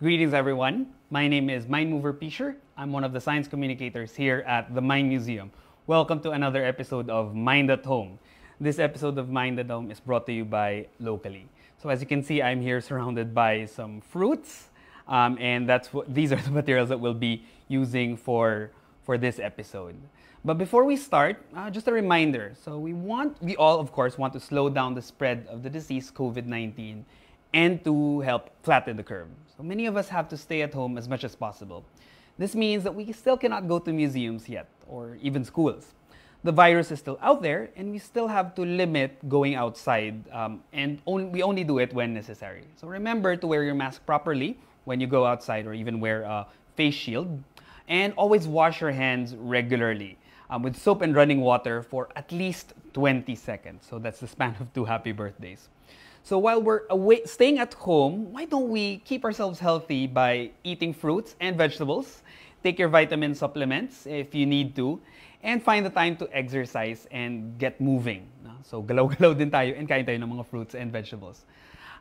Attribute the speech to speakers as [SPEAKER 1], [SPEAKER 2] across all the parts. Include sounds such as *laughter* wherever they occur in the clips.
[SPEAKER 1] Greetings, everyone. My name is Mind Mover Pisher. I'm one of the science communicators here at the Mind Museum. Welcome to another episode of Mind at Home. This episode of Mind at Home is brought to you by Locally. So as you can see, I'm here surrounded by some fruits, um, and that's what these are *laughs* the materials that we'll be using for for this episode. But before we start, uh, just a reminder. So we want, we all, of course, want to slow down the spread of the disease COVID-19 and to help flatten the curve. So many of us have to stay at home as much as possible. This means that we still cannot go to museums yet, or even schools. The virus is still out there, and we still have to limit going outside, um, and on, we only do it when necessary. So remember to wear your mask properly when you go outside, or even wear a face shield, and always wash your hands regularly um, with soap and running water for at least 20 seconds. So that's the span of two happy birthdays. So while we're away, staying at home, why don't we keep ourselves healthy by eating fruits and vegetables? Take your vitamin supplements if you need to, and find the time to exercise and get moving. So galaw-galaw din tayo and kain tayo ng mga fruits and vegetables.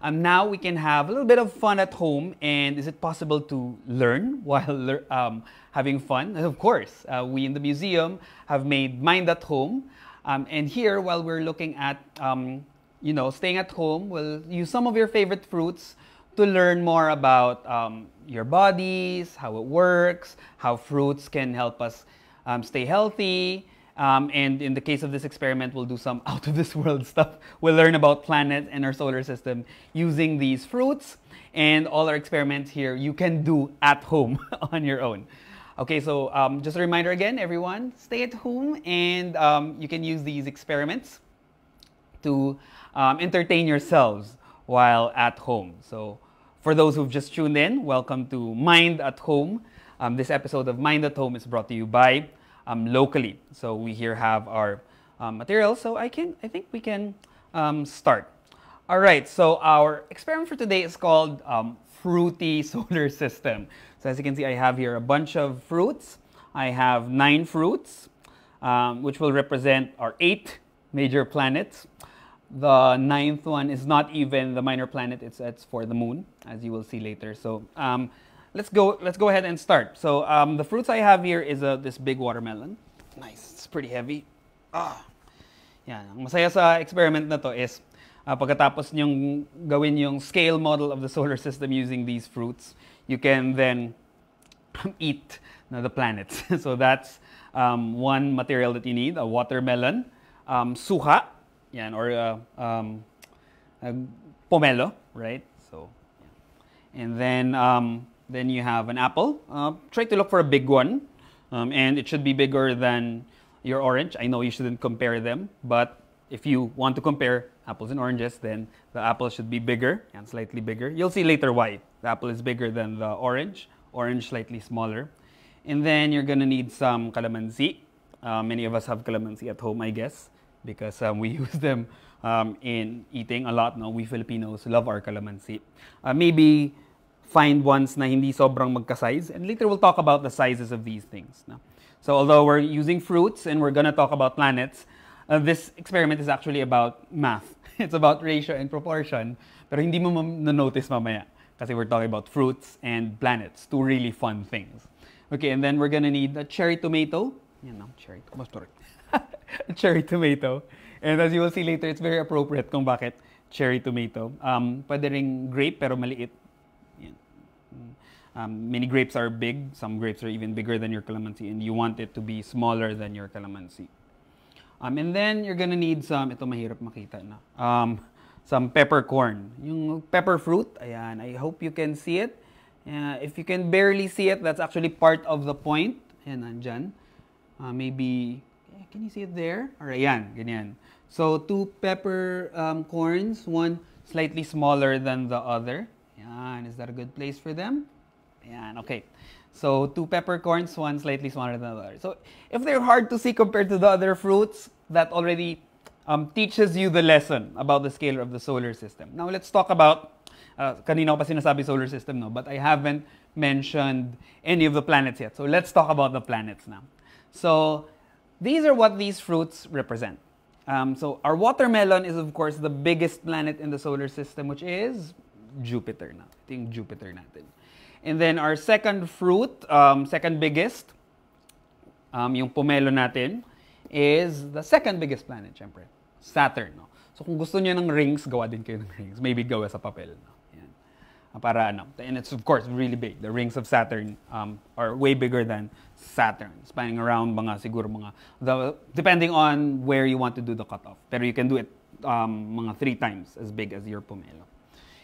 [SPEAKER 1] Um, now we can have a little bit of fun at home, and is it possible to learn *laughs* while um, having fun? of course, uh, we in the museum have made Mind at Home, um, and here while we're looking at um, you know, staying at home, we'll use some of your favorite fruits to learn more about um, your bodies, how it works, how fruits can help us um, stay healthy. Um, and in the case of this experiment, we'll do some *laughs* out of this world stuff. We'll learn about planets and our solar system using these fruits. And all our experiments here you can do at home *laughs* on your own. Okay, so um, just a reminder again, everyone, stay at home and um, you can use these experiments to um, entertain yourselves while at home. So, for those who've just tuned in, welcome to Mind at Home. Um, this episode of Mind at Home is brought to you by um, Locally. So, we here have our um, materials. So, I can, I think we can um, start. All right. So, our experiment for today is called um, Fruity *laughs* Solar System. So, as you can see, I have here a bunch of fruits. I have nine fruits, which will represent our eight major planets. The ninth one is not even the minor planet, it's, it's for the moon, as you will see later. So um, let's, go, let's go ahead and start. So um, the fruits I have here is a, this big watermelon. Nice, it's pretty heavy. Ah. Ang masaya sa experiment na to is uh, pagkatapos nyong gawin yung scale model of the solar system using these fruits, you can then *coughs* eat na the planets. *laughs* so that's um, one material that you need, a watermelon, um, suha, yan, or uh, um, uh, pomelo, right? So, and then um, then you have an apple. Uh, try to look for a big one, um, and it should be bigger than your orange. I know you shouldn't compare them, but if you want to compare apples and oranges, then the apple should be bigger and slightly bigger. You'll see later why. The apple is bigger than the orange, orange slightly smaller. And then you're gonna need some calamansi. Uh, many of us have calamansi at home, I guess because um, we *laughs* use them um, in eating a lot. No? We Filipinos love our calamansi. Uh, maybe find ones na hindi sobrang magka-size. And later we'll talk about the sizes of these things. No? So although we're using fruits and we're going to talk about planets, uh, this experiment is actually about math. *laughs* It's about ratio and proportion. Pero hindi mo na-notice mamaya. Kasi we're talking about fruits and planets. Two really fun things. Okay, and then we're gonna need a cherry tomato. Yan no, cherry tomato. *laughs* cherry tomato. And as you will see later, it's very appropriate kung bakit cherry tomato. Um, pwede ring grape pero maliit. Um, many grapes are big. Some grapes are even bigger than your calamansi and you want it to be smaller than your calamansi. Um, and then you're gonna need some, ito mahirap makita na, um, some peppercorn. Yung pepper fruit, ayan, I hope you can see it. Uh, if you can barely see it, that's actually part of the point. Ayan, nandyan. Uh, maybe can you see it there? Alright, yan, ganyan. So, two pepper um, corns, one slightly smaller than the other. Yan, is that a good place for them? Yan, okay. So, two peppercorns, one slightly smaller than the other. So, if they're hard to see compared to the other fruits, that already um, teaches you the lesson about the scale of the solar system. Now, let's talk about, uh, kanina pa sinasabi solar system, no? But I haven't mentioned any of the planets yet. So, let's talk about the planets now. So, these are what these fruits represent. Um, so our watermelon is of course the biggest planet in the solar system, which is Jupiter na. Ito Jupiter natin. And then our second fruit, um, second biggest, um, yung pomelo natin, is the second biggest planet, syempre. Saturn. No? So kung gusto niyo ng rings, gawa din kayo ng rings. Maybe gawa sa papel. No? Ah, para ano. And it's of course really big. The rings of Saturn um, are way bigger than Saturn. Spanning around mga siguro mga, the, depending on where you want to do the cutoff. Pero you can do it um, mga three times as big as your pomelo.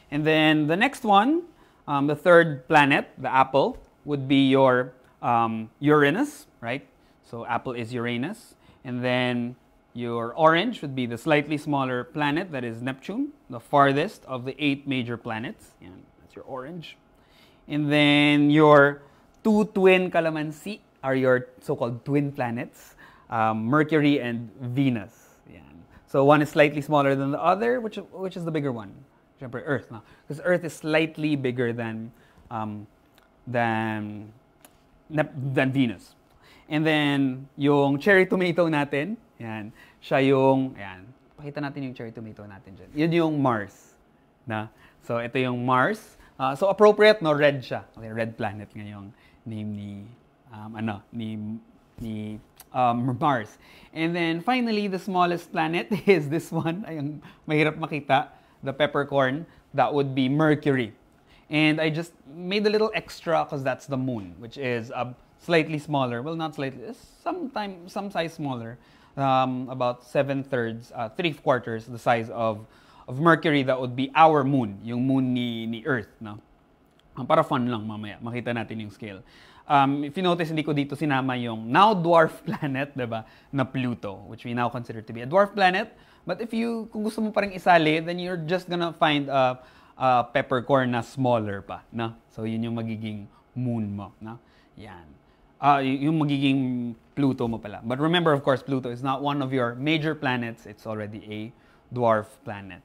[SPEAKER 1] And then the next one, um, the third planet, the apple, would be your um, Uranus, right? So apple is Uranus. And then your orange would be the slightly smaller planet, that is Neptune, the farthest of the eight major planets. That's your orange. And then your two twin calamansi are your so-called twin planets, um, Mercury and Venus. Yan. So one is slightly smaller than the other, which, which is the bigger one? Siyempre, Earth. No? Because Earth is slightly bigger than, um, than, than Venus. And then, yung cherry tomato natin, yan, siya yung, yan, pakita natin yung cherry tomato natin dyan. Yun yung Mars. Na? So, ito yung Mars. Uh, so, appropriate, no? Red siya. Okay, red planet ngayong name ni, um, ano, ni, ni um, Mars. And then, finally, the smallest planet *laughs* is this one. Ay, mahirap makita. The peppercorn. That would be Mercury. And I just made a little extra because that's the moon, which is a slightly smaller. Well, not slightly, sometime, some size smaller. Um, about seven thirds, uh, three quarters the size of, of Mercury. That would be our moon, yung moon ni, ni Earth. No? Um, para fun lang mamaya, makita natin yung scale. Um, if you notice, hindi ko dito sinama yung now dwarf *laughs* planet, diba, na Pluto, which we now consider to be a dwarf planet. But if you, kung gusto mo pa rin isali, then you're just gonna find a, a peppercorn na smaller pa. No? So, yun yung magiging moon mo. No? Yan uh, yung magiging Pluto mo pala. But remember, of course, Pluto is not one of your major planets. It's already a dwarf planet.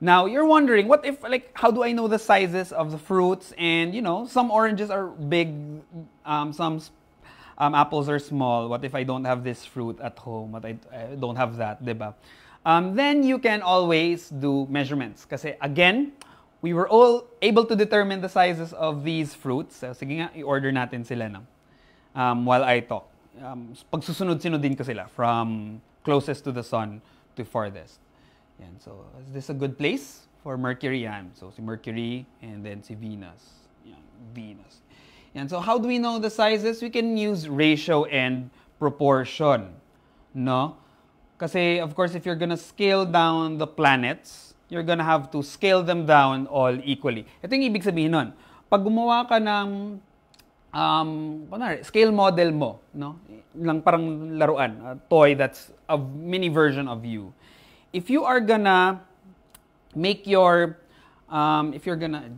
[SPEAKER 1] Now, you're wondering, what if, like, how do I know the sizes of the fruits? And, you know, some oranges are big, um, some um, apples are small. What if I don't have this fruit at home? What I, I don't have that, diba? Um, then you can always do measurements. Kasi, again, we were all able to determine the sizes of these fruits. So, sige nga, i-order natin sila, no? um, while I talk. Um, pagsusunod-sunodin ko sila from closest to the sun to farthest. Yan. So, is this a good place for Mercury? Yan. So, si Mercury and then si Venus. Yan. Venus. Yan. So, how do we know the sizes? We can use ratio and proportion. No? Kasi, of course, if you're gonna scale down the planets, you're gonna have to scale them down all equally. Ito yung ibig sabihin nun. Pag gumawa ka ng um, kunwari, scale model mo, no? Lang parang laruan, a toy that's a mini version of you. If you are gonna make your, um, if you're gonna,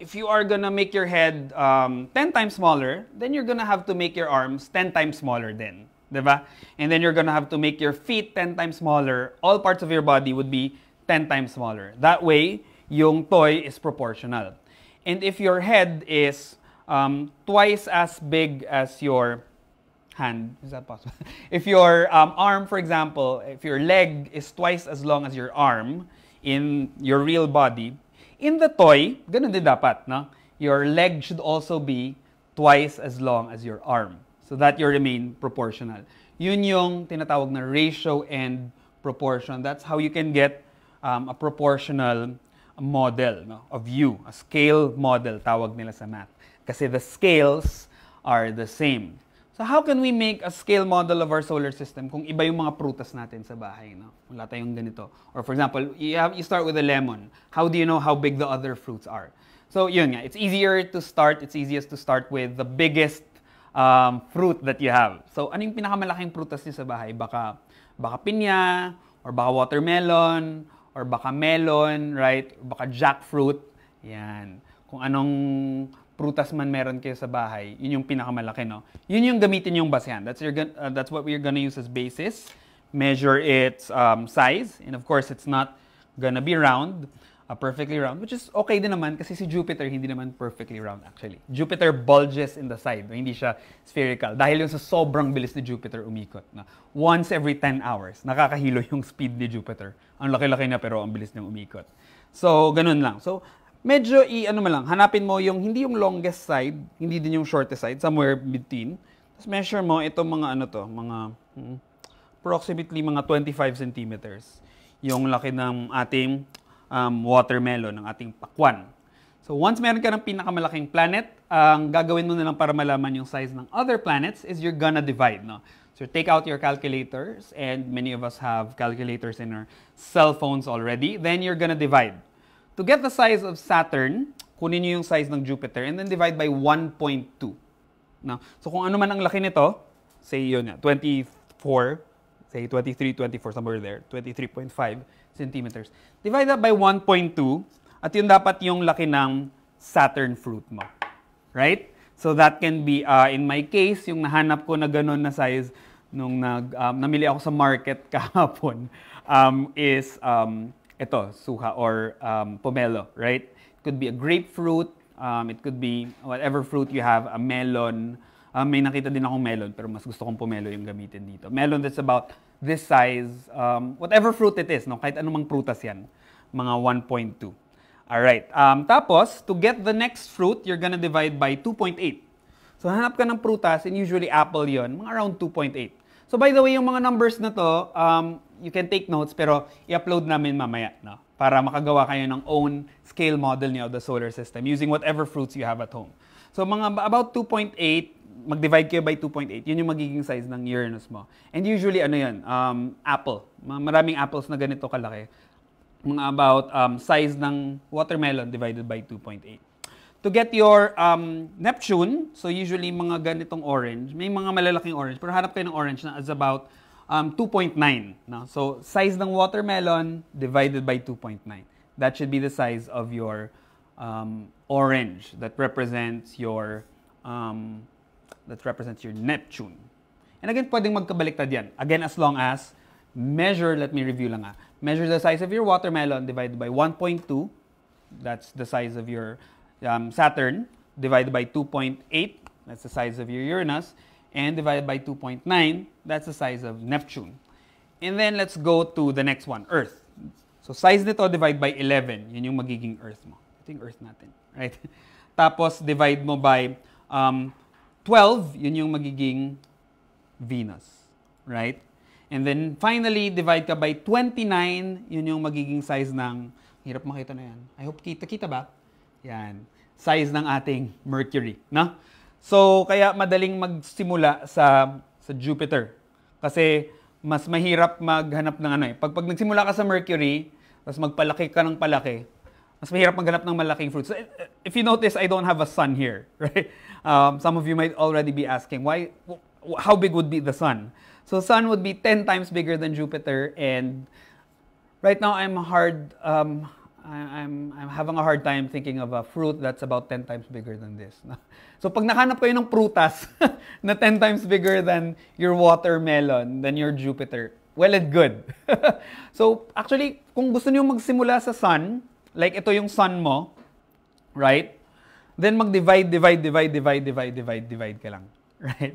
[SPEAKER 1] if you are gonna make your head um, 10 times smaller, then you're gonna have to make your arms 10 times smaller then. Diba? And then you're gonna have to make your feet 10 times smaller. All parts of your body would be 10 times smaller. That way, yung toy is proportional. And if your head is um, twice as big as your hand. Is that possible? *laughs* if your um, arm, for example, if your leg is twice as long as your arm in your real body, in the toy, ganun din dapat, no? Your leg should also be twice as long as your arm so that you remain proportional. Yun yung tinatawag na ratio and proportion. That's how you can get um, a proportional model no, of you, a scale model, tawag nila sa math. Kasi the scales are the same. So how can we make a scale model of our solar system kung iba yung mga prutas natin sa bahay, no? Wala tayong ganito. Or for example, you, have, you start with a lemon. How do you know how big the other fruits are? So yun nga, it's easier to start, it's easiest to start with the biggest um, fruit that you have. So ano yung pinakamalaking prutas niyo sa bahay? Baka, baka pinya, or baka watermelon, or baka melon, right? Baka jackfruit. Yan. Kung anong prutas man meron kayo sa bahay, yun yung pinakamalaki, no? Yun yung gamitin yung basehan. That's, your, uh, that's what we're gonna use as basis. Measure its um, size. And of course, it's not gonna be round, uh, perfectly round, which is okay din naman kasi si Jupiter hindi naman perfectly round actually. Jupiter bulges in the side, no? hindi siya spherical. Dahil yung sa sobrang bilis ni Jupiter umikot. Na once every 10 hours, nakakahilo yung speed ni Jupiter. Ang laki-laki na pero ang bilis niyang umikot. So, ganun lang. So, medyo i ano mo lang, hanapin mo yung hindi yung longest side, hindi din yung shortest side, somewhere between. Tapos measure mo itong mga ano to, mga hmm, approximately mga 25 centimeters. Yung laki ng ating um, watermelon, ng ating pakwan. So once meron ka ng pinakamalaking planet, ang gagawin mo na lang para malaman yung size ng other planets is you're gonna divide. No? So take out your calculators, and many of us have calculators in our cell phones already. Then you're gonna divide. To get the size of Saturn, kunin niyo yung size ng Jupiter and then divide by 1.2. No? So kung ano man ang laki nito, say yun 24, say 23, 24, somewhere there, 23.5 centimeters. Divide that by 1.2, at yun dapat yung laki ng Saturn fruit mo. Right? So that can be, uh, in my case, yung nahanap ko na ganun na size nung nag, um, namili ako sa market *laughs* kahapon um, is um, ito, suha or um, pomelo, right? It could be a grapefruit, um, it could be whatever fruit you have, a melon. Um, may nakita din akong melon, pero mas gusto kong pomelo yung gamitin dito. Melon that's about this size, um, whatever fruit it is, no? kahit anumang prutas yan, mga 1.2. Alright. Um, tapos, to get the next fruit, you're gonna divide by 2.8. So, hanap ka ng prutas, and usually apple yon mga around 2.8. So, by the way, yung mga numbers na to, um, you can take notes, pero i-upload namin mamaya, no? Para makagawa kayo ng own scale model niyo of the solar system using whatever fruits you have at home. So, mga about 2.8, mag-divide kayo by 2.8, yun yung magiging size ng Uranus mo. And usually, ano yan, um, apple. Maraming apples na ganito kalaki mga about um, size ng watermelon divided by 2.8. To get your um, Neptune, so usually mga ganitong orange, may mga malalaking orange, pero hanap kayo ng orange na is about um, 2.9. No? So size ng watermelon divided by 2.9. That should be the size of your um, orange that represents your um, that represents your Neptune. And again, pwedeng magkabaliktad yan. Again, as long as measure, let me review lang ah, measure the size of your watermelon divided by 1.2, that's the size of your um, Saturn, divided by 2.8, that's the size of your Uranus, and divided by 2.9, that's the size of Neptune. And then let's go to the next one, Earth. So size nito divide by 11, yun yung magiging Earth mo. Ito yung Earth natin, *laughs* right? Tapos divide mo by um, 12, yun yung magiging Venus, right? And then finally, divide ka by 29, yun yung magiging size ng, hirap makita na yan. I hope kita, kita ba? Yan. Size ng ating Mercury. No? So, kaya madaling magsimula sa, sa Jupiter. Kasi mas mahirap maghanap ng ano eh. Pag, pag nagsimula ka sa Mercury, tapos magpalaki ka ng palaki, mas mahirap maghanap ng malaking fruits. So, if you notice, I don't have a sun here, *laughs* right? Um, some of you might already be asking, why, how big would be the sun? So Sun would be 10 times bigger than Jupiter and right now I'm hard um, I'm, I'm having a hard time thinking of a fruit that's about 10 times bigger than this. *laughs* So pag nakanap kayo ng prutas *laughs* na 10 times bigger than your watermelon, than your Jupiter, well and good. *laughs* so actually, kung gusto niyo magsimula sa sun, like ito yung sun mo, right? Then mag-divide, divide, divide, divide, divide, divide, divide ka lang. Right?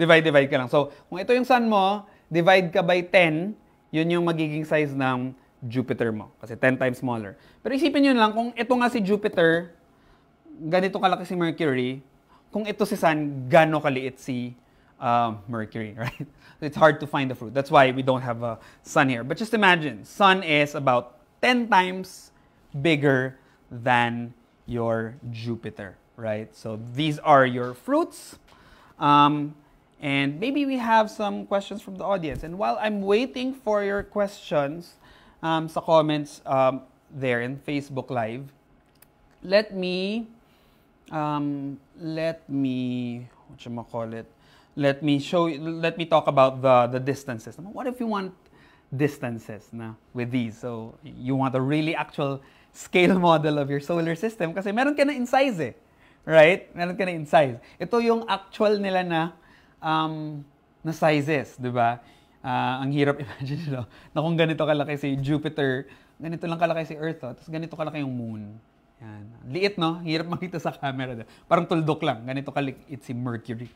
[SPEAKER 1] divide, divide ka lang. So, kung ito yung sun mo, divide ka by 10, yun yung magiging size ng Jupiter mo. Kasi 10 times smaller. Pero isipin nyo lang, kung ito nga si Jupiter, ganito kalaki si Mercury, kung ito si Sun, gano'ng kaliit si uh, Mercury, *laughs* right? So it's hard to find the fruit. That's why we don't have a Sun here. But just imagine, Sun is about 10 times bigger than your Jupiter, right? So these are your fruits. Um, and maybe we have some questions from the audience. And while I'm waiting for your questions um, sa comments um, there in Facebook Live, let me, um, let me, what I call it? Let me show, let me talk about the, the distances. What if you want distances na with these? So you want a really actual scale *laughs* model of your solar system kasi meron ka na in size eh. Right? Meron ka na in size. Ito yung actual nila na um, na sizes, di ba? Uh, ang hirap *laughs* imagine, no? na kung ganito kalaki si Jupiter, ganito lang kalaki si Earth, oh, tapos ganito kalaki yung Moon. Yan. Liit, no? Hirap makita sa camera. Do. Parang tuldok lang. Ganito kaliit si Mercury.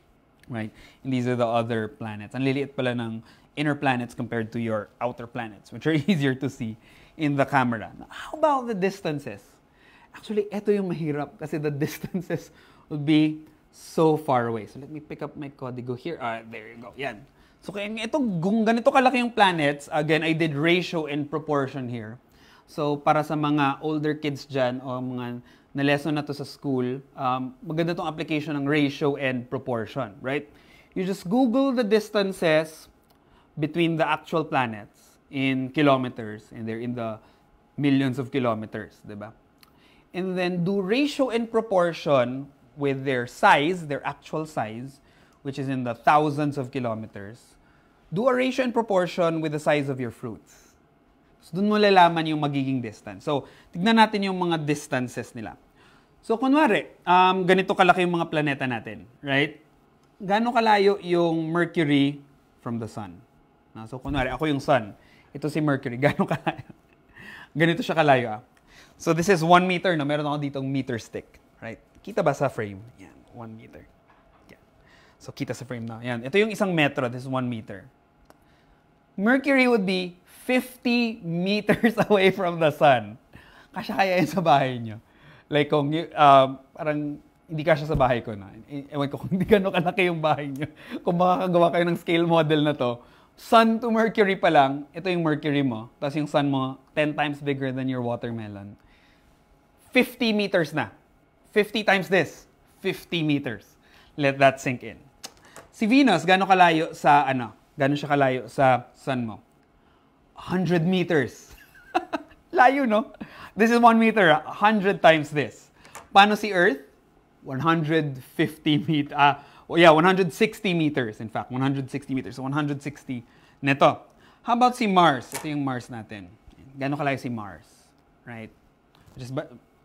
[SPEAKER 1] Right? And these are the other planets. Ang liliit pala ng inner planets compared to your outer planets, which are *laughs* easier to see in the camera. How about the distances? Actually, ito yung mahirap kasi the *laughs* distances would be so far away. So let me pick up my codigo here. Ah, there you go. Yan. So kaya ito, kung ganito kalaki yung planets, again, I did ratio and proportion here. So para sa mga older kids dyan o mga na lesson na to sa school, um, maganda tong application ng ratio and proportion, right? You just Google the distances between the actual planets in kilometers, and they're in the millions of kilometers, di ba? And then do ratio and proportion with their size, their actual size, which is in the thousands of kilometers. Do a ratio and proportion with the size of your fruits. So, dun mo lalaman yung magiging distance. So, tignan natin yung mga distances nila. So, kunwari, um, ganito kalaki yung mga planeta natin, right? Gano'ng kalayo yung Mercury from the Sun? Uh, so, kunwari, ako yung Sun. Ito si Mercury. *laughs* Gano'ng kalayo? Ganito siya kalayo. Ah. So, this is 1 meter. No? Meron ako ditong meter stick. Right? Kita ba sa frame? Yan, 1 meter. So, kita sa frame na. Yan. Ito yung isang metro. This is 1 meter. Mercury would be 50 meters *laughs* away from the sun. Kasya kaya yan sa bahay nyo. Like kung uh, parang hindi kasya sa bahay ko na. Ewan ko kung *laughs* hindi gano'n kalaki yung bahay nyo. Kung makakagawa kayo ng scale model na to, Sun to Mercury pa lang, ito yung Mercury mo. Tapos yung Sun mo, 10 times bigger than your watermelon. 50 meters na. 50 times this. 50 meters. Let that sink in. Si Venus, gano'n kalayo sa ano? Gano'n siya kalayo sa sun mo? 100 meters. *laughs* Layo, no? This is 1 meter, 100 times this. Paano si Earth? 150 meters. Ah, oh yeah, 160 meters. In fact, 160 meters. So, 160 neto. How about si Mars? Ito yung Mars natin. Gano'n kalayo si Mars? Right? Just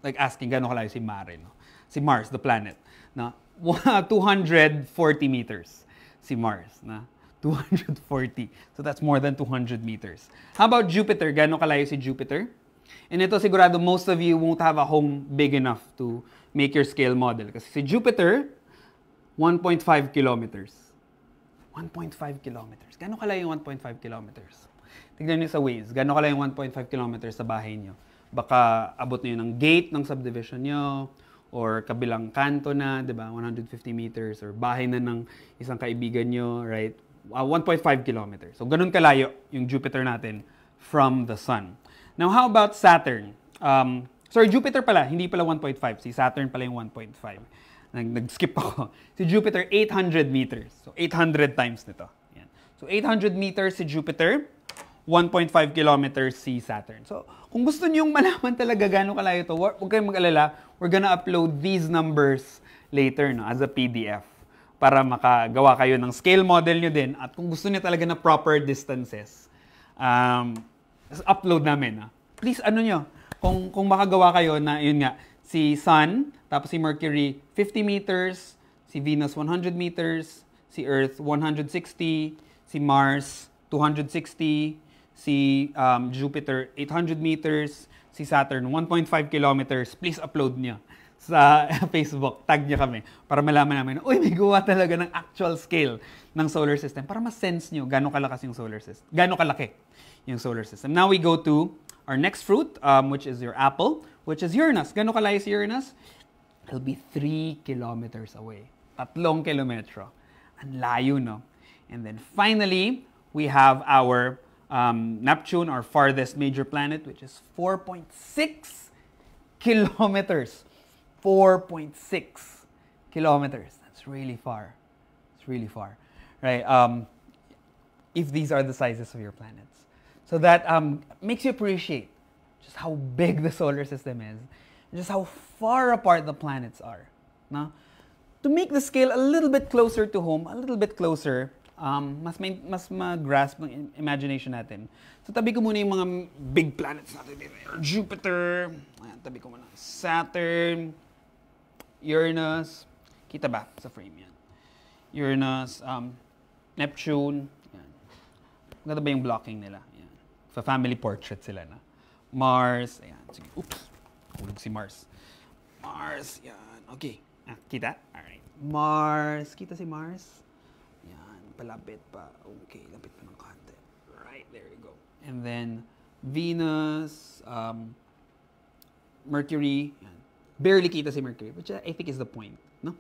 [SPEAKER 1] like asking, gano'n kalayo si Mare, no? Si Mars, the planet. Na *laughs* 240 meters si Mars. Na *laughs* 240. So that's more than 200 meters. How about Jupiter? Gano'ng kalayo si Jupiter? And ito sigurado most of you won't have a home big enough to make your scale model. Kasi si Jupiter, 1.5 kilometers. 1.5 kilometers. Gano'ng kalayo yung 1.5 kilometers? Tignan niyo sa Waze. Gano'ng kalayo yung 1.5 kilometers sa bahay niyo? Baka abot niyo ng gate ng subdivision niyo or kabilang kanto na, 'di ba? 150 meters or bahay na ng isang kaibigan niyo, right? uh, 1.5 kilometers. So, ganun kalayo yung Jupiter natin from the Sun. Now, how about Saturn? Um, sorry, Jupiter pala, hindi pala 1.5. Si Saturn pala yung 1.5. Nag- skip *laughs* ako. Si Jupiter, 800 meters. So, 800 times nito. Yan. So, 800 meters si Jupiter, 1.5 kilometers si Saturn. So, kung gusto niyo malaman talaga gaano kalayo ito, huwag kayong mag-alala. We're gonna upload these numbers later no, as a PDF para makagawa kayo ng scale model nyo din. At kung gusto niyo talaga na proper distances, um, upload namin. Ah. Please, ano nyo, kung, kung makagawa kayo na, yun nga, si Sun, tapos si Mercury, 50 meters, si Venus, 100 meters, si Earth, 160, si Mars, 260, si um, Jupiter, 800 meters, si Saturn, 1.5 kilometers. Please upload niyo sa *laughs* Facebook, tag niyo kami para malaman namin, uy, may gawa talaga ng actual scale ng solar system para ma-sense niyo gano'ng kalakas yung solar system. Gano'ng kalaki yung solar system. Now we go to our next fruit, um, which is your apple, which is Uranus. Gano'ng kalayo si Uranus? It'll be 3 kilometers away. Tatlong kilometro. Ang layo, no? And then finally, we have our um, Neptune, our farthest major planet, which is 4.6 kilometers 4.6 kilometers. That's really far. It's really far, right? Um, if these are the sizes of your planets. So that um, makes you appreciate just how big the solar system is, just how far apart the planets are. No? To make the scale a little bit closer to home, a little bit closer, um, mas may, mas ma-grasp ng imagination natin. So tabi ko muna yung mga big planets natin. Jupiter, ayan, tabi ko muna. Saturn, Uranus, kita ba sa frame yan? Uranus, um, Neptune, yan. Ganda ba yung blocking nila? Yan. Sa family portrait sila na. Mars, ayan. Sige, oops. Hulog si Mars. Mars, yan. Okay. Ah, kita? Alright. Mars. Kita si Mars? Palapit pa. Okay. Lapit pa ng konti. Right. There you go. And then, Venus, um, Mercury, yan. barely kita si Mercury, which I think is the point, no?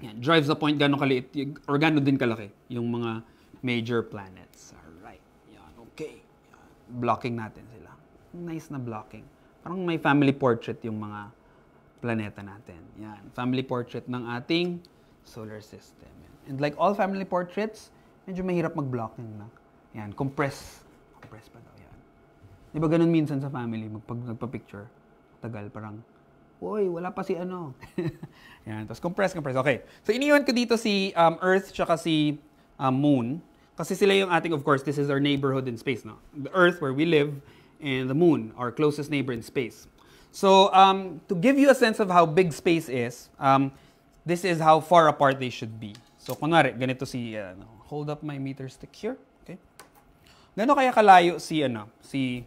[SPEAKER 1] Yan, drives the point gano'ng kaliit, or gano'n din kalaki, yung mga major planets. Alright, yan, okay. Yan. Blocking natin sila. Nice na blocking. Parang may family portrait yung mga planeta natin. Yan, family portrait ng ating solar system. And like all family portraits, medyo mahirap mag-blocking na. Yan, compress. Compress pa daw yan. Di ba ganun minsan sa family, pag nagpa-picture, tagal parang, Uy, wala pa si ano. *laughs* yan, tapos compress, compress. Okay. So, iniwan ko dito si um, Earth tsaka si um, Moon. Kasi sila yung ating, of course, this is our neighborhood in space, no? The Earth, where we live, and the Moon, our closest neighbor in space. So, um, to give you a sense of how big space is, um, this is how far apart they should be. So, kunwari, ganito si, uh, hold up my meter stick here. Okay? Gano'n kaya kalayo si, ano, si,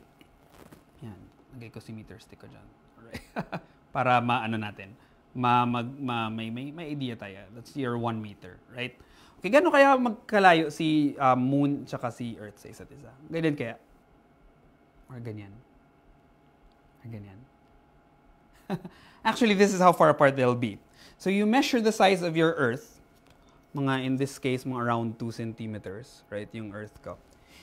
[SPEAKER 1] yan, lagay ko si meter stick ko dyan. Alright. *laughs* Para maano natin, ma, mag, ma, may, may, may idea tayo. That's your one meter, right? Okay, gano'n kaya magkalayo si uh, Moon tsaka si Earth sa isa't isa? Ganyan kaya? Or ganyan? Or ganyan? *laughs* Actually, this is how far apart they'll be. So you measure the size of your Earth, mga in this case, mga around 2 centimeters, right, yung Earth ko.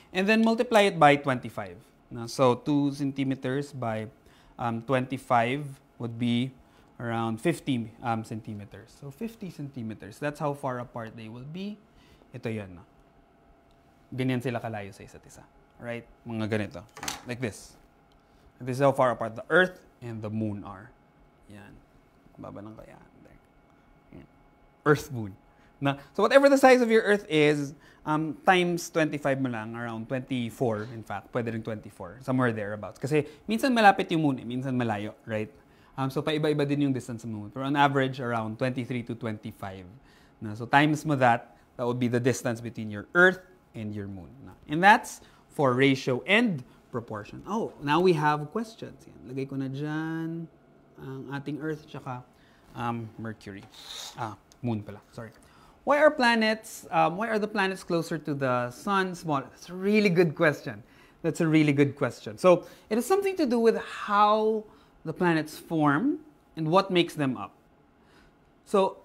[SPEAKER 1] And then multiply it by 25. No? So 2 centimeters by um, 25 would be around 50 um, centimeters. So 50 centimeters, that's how far apart they will be. Ito yun. No? Ganyan sila kalayo sa isa't isa. Right? Mga ganito. Like this. This is how far apart the Earth and the Moon are. Yan. Baba ng kaya. Earth Moon. Na, so whatever the size of your Earth is, um, times 25 mo lang, around 24, in fact, pwede rin 24, somewhere thereabouts. Kasi minsan malapit yung moon, eh, minsan malayo, right? Um, so paiba-iba din yung distance ng moon. Pero on average, around 23 to 25. Na, so times mo that, that would be the distance between your Earth and your moon. Na. And that's for ratio and proportion. Oh, now we have questions. Yan. Lagay ko na dyan ang ating Earth tsaka um, Mercury. Ah, moon pala, sorry. Why are planets, um, why are the planets closer to the sun smaller? That's a really good question. That's a really good question. So it has something to do with how the planets form and what makes them up. So,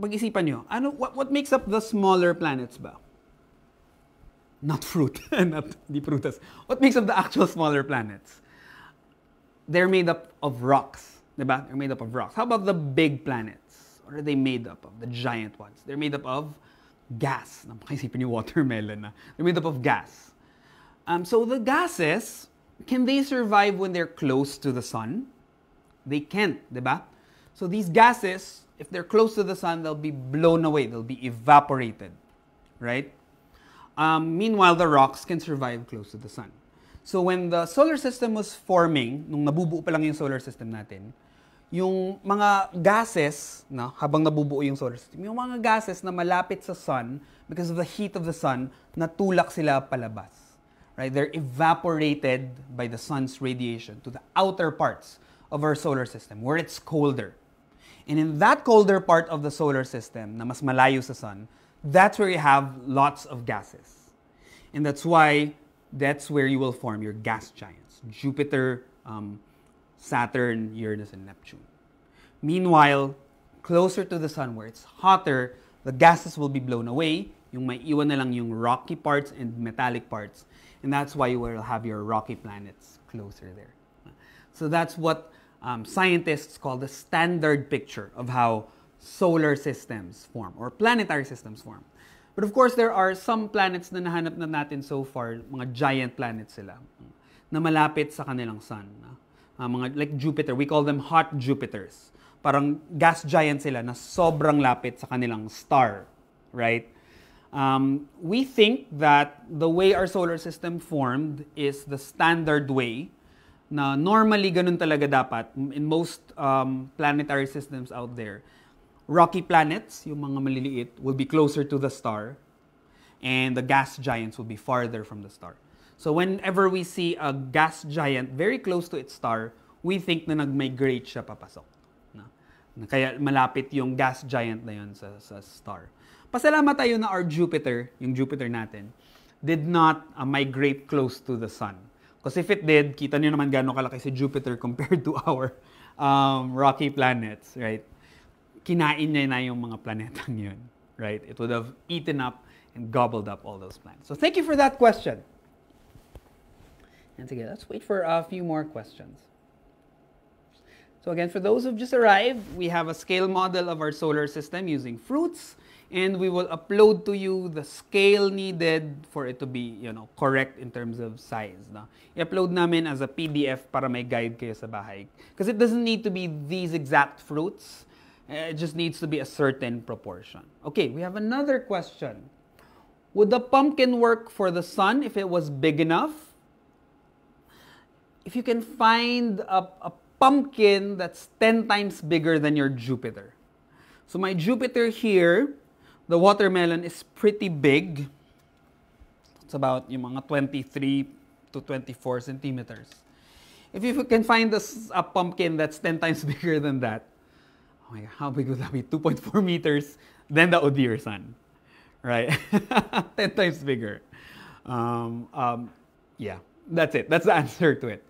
[SPEAKER 1] pag-isipan nyo, ano, what, what makes up the smaller planets ba? Not fruit, *laughs* not the prutas. What makes up the actual smaller planets? They're made up of rocks, diba? They're made up of rocks. How about the big planets? What are they made up of? The giant ones. They're made up of gas. *laughs* Napakaisipin yung watermelon na. They're made up of gas. Um, so the gases, can they survive when they're close to the sun? They can't, diba? So these gases, if they're close to the sun, they'll be blown away. They'll be evaporated, right? Um, meanwhile, the rocks can survive close to the sun. So when the solar system was forming, nung nabubuo pa lang yung solar system natin, yung mga gases, no, habang nabubuo yung solar system, yung mga gases na malapit sa sun, because of the heat of the sun, natulak sila palabas. Right? They're evaporated by the sun's radiation to the outer parts of our solar system, where it's colder. And in that colder part of the solar system, na mas malayo sa sun, that's where you have lots of gases. And that's why, that's where you will form your gas giants. Jupiter, um, Saturn, Uranus, and Neptune. Meanwhile, closer to the sun where it's hotter, the gases will be blown away. Yung may iwan na lang yung rocky parts and metallic parts. And that's why you will have your rocky planets closer there. So that's what um, scientists call the standard picture of how solar systems form or planetary systems form. But of course, there are some planets na nahanap na natin so far, mga giant planets sila, na malapit sa kanilang sun. Uh, mga, like Jupiter, we call them hot Jupiters. Parang gas giant sila na sobrang lapit sa kanilang star, right? Um, we think that the way our solar system formed is the standard way na normally ganun talaga dapat in most um, planetary systems out there. Rocky planets, yung mga maliliit, will be closer to the star and the gas giants will be farther from the star. So whenever we see a gas giant very close to its star, we think na nag-migrate siya papasok. No? Kaya malapit yung gas giant na yun sa, sa star. Pasalamat tayo na our Jupiter, yung Jupiter natin, did not uh, migrate close to the sun. Because if it did, kita niyo naman gano'ng kalaki si Jupiter *laughs* compared to our um, rocky planets, right? Kinain niya na yung mga planetang yun, right? It would have eaten up and gobbled up all those planets. So thank you for that question. And again, let's wait for a few more questions. So again, for those who've just arrived, we have a scale model of our solar system using fruits, and we will upload to you the scale needed for it to be, you know, correct in terms of size. No? I-upload namin as a PDF para may guide kayo sa bahay. Because it doesn't need to be these exact fruits. Eh, it just needs to be a certain proportion. Okay, we have another question. Would the pumpkin work for the sun if it was big enough? If you can find a, a pumpkin that's 10 times bigger than your Jupiter. So my Jupiter here, the watermelon is pretty big. It's about yung mga 23 to 24 centimeters. If you can find a, a pumpkin that's 10 times *laughs* bigger than that, oh my God, how big would that be? 2.4 meters, then that would be your sun, right? *laughs* 10 times bigger. Um, um, yeah, that's it. That's the *laughs* answer to it.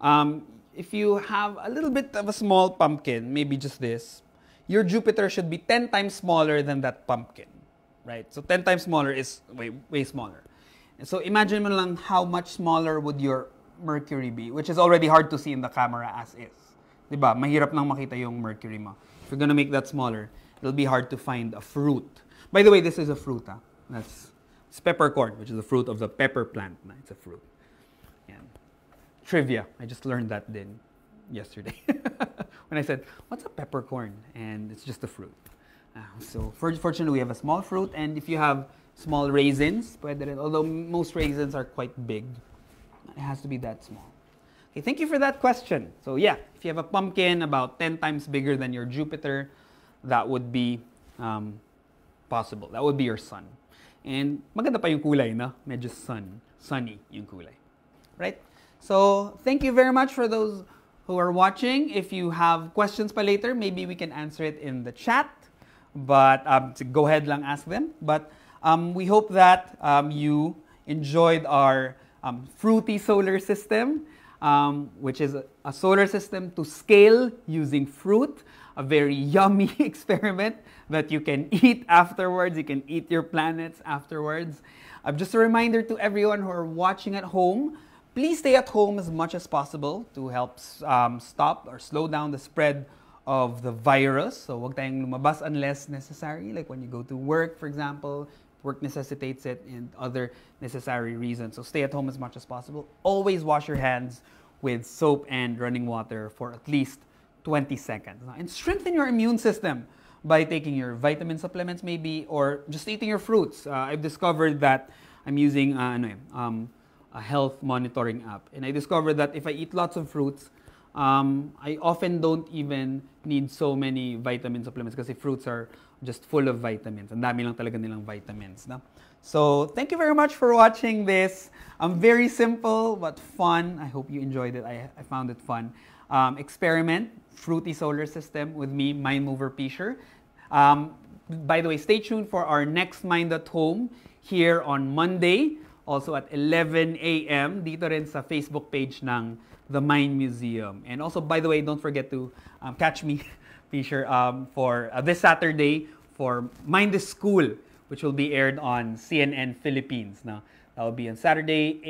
[SPEAKER 1] Um, if you have a little bit of a small pumpkin, maybe just this, your Jupiter should be 10 times smaller than that pumpkin, right? So 10 times smaller is way, way smaller. And so imagine lang how much smaller would your Mercury be, which is already hard to see in the camera as is. Diba? Mahirap lang makita yung Mercury mo. If you're gonna make that smaller, it'll be hard to find a fruit. By the way, this is a fruit. Ah. That's it's peppercorn, which is the fruit of the pepper plant. It's a fruit trivia. I just learned that then yesterday *laughs* when I said, "What's a peppercorn?" and it's just a fruit. Uh, so fortunately, we have a small fruit, and if you have small raisins, although most raisins are quite big, it has to be that small. Okay, thank you for that question. So yeah, if you have a pumpkin about 10 times bigger than your Jupiter, that would be um, possible. That would be your sun. And maganda pa yung kulay, no? Medyo sun, sunny yung kulay. Right? So thank you very much for those who are watching. If you have questions pa later, maybe we can answer it in the chat. But um, go ahead lang ask them. But um, we hope that um, you enjoyed our um, fruity solar system, um, which is a, solar system to scale using fruit. A very *laughs* yummy *laughs* experiment that you can eat afterwards. You can eat your planets afterwards. Uh, just a reminder to everyone who are watching at home Please stay at home as much as possible to help um, stop or slow down the spread of the virus. So wag tayong lumabas unless necessary, like when you go to work, for example, work necessitates it and other necessary reasons. So stay at home as much as possible. Always wash your hands with soap and running water for at least 20 seconds. And strengthen your immune system by taking your vitamin supplements maybe or just eating your fruits. Uh, I've discovered that I'm using uh, ano, um, a health monitoring app. And I discovered that if I eat lots of fruits, um, I often don't even need so many vitamin supplements kasi fruits are just full of vitamins. Ang dami lang talaga nilang vitamins. No? So, thank you very much for watching this. Um, very simple but fun. I hope you enjoyed it. I, I found it fun. Um, experiment, Fruity Solar System with me, Mind Mover Pisher. Um, by the way, stay tuned for our next Mind at Home here on Monday also at 11 a.m. dito rin sa Facebook page ng The Mind Museum. And also, by the way, don't forget to um, catch me, *laughs* Fisher, um, for uh, this Saturday for Mind the School, which will be aired on CNN Philippines. Now, that will be on Saturday,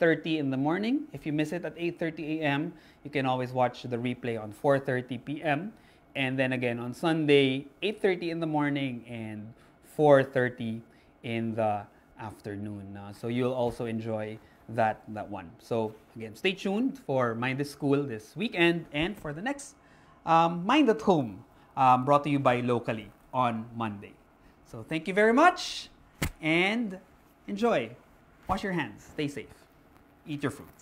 [SPEAKER 1] 8.30 in the morning. If you miss it at 8.30 a.m., you can always watch the replay on 4.30 p.m. And then again on Sunday, 8.30 in the morning and 4.30 in the afternoon. Uh, so you'll also enjoy that that one. So again, stay tuned for Mind the School this weekend and for the next um, Mind at Home, um, brought to you by Locally on Monday. So thank you very much and enjoy. Wash your hands. Stay safe. Eat your fruits.